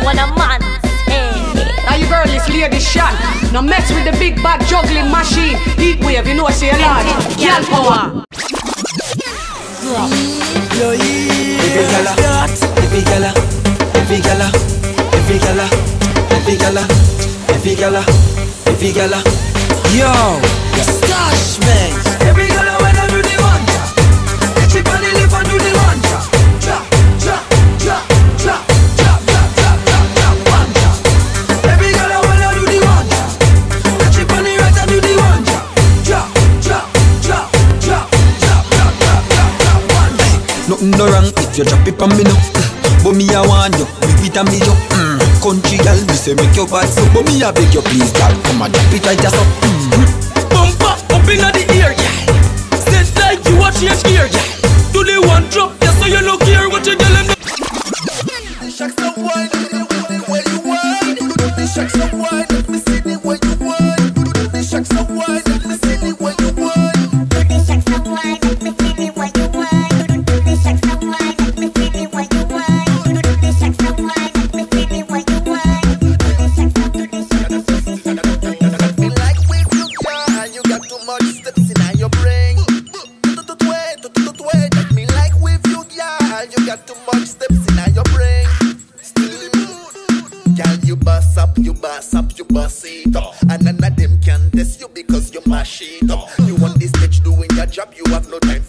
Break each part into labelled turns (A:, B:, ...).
A: care a man eh. say. Are you girlies lady shot? Now mess with the big bag juggling machine. Heat wave, you know I say a lot. Girl power.
B: Every gala. Yo, stash man. Nothing no wrong if you drop it on me now. But me I want you, me it and me you. Mm. Country girl, me say make your bad so. But me I beg you please, girl, come and drop it right just up. Mm.
C: Bumper up inna the ear, yeah. Set like you a change gear, yeah. Do the one drop, yeah, so you no care what you tell them.
D: Shacks some wine, the way you wine. The shacks wine, let me see the way you. Up. You on this stage doing your job, you have no time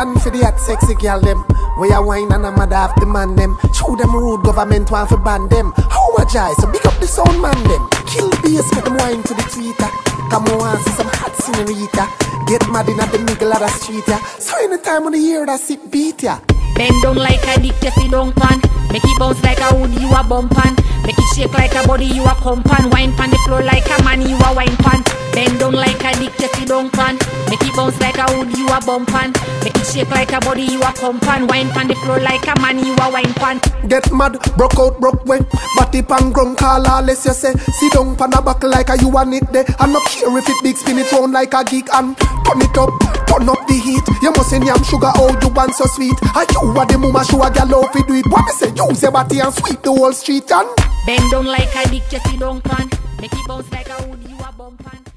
E: Ten grand for the hot sexy girl them. Where you wine and a mother have the man them. Show them rude government want to ban them. How a jai, so big up the sound man them. Kill bass, get them wine to the tweeter. Come on, see some hot senorita. Get mad in at the middle of the street, yeah. So anytime of the year that sit beat, ya. yeah.
F: Bend down like a dick, you sit down pan. Make it bounce like a wood, you a bump pan. Make it shake like a body, you a come pan. Wine pan the floor like a man, you a wine pan. Bend down like a dick, you sit down pan. Make it bounce like a wood, you a bump pan. Make it shake like a body, you a come pan. Wine pan the floor like a man, you a wine pan.
E: Get mad, broke out, broke way. Body pan ground, call all less you say. Sit down pan a back like a you want it there. I'm not care if it big, spin it round like a geek and turn it up, turn up the heat. You must say yam sugar, oh you want so sweet. And you are the mama show a girl how fi do it. What me say, use your body and sweep the whole street and.
F: Bend down like a dick, you sit down pan. Make it bounce like a wood, you a bump pan.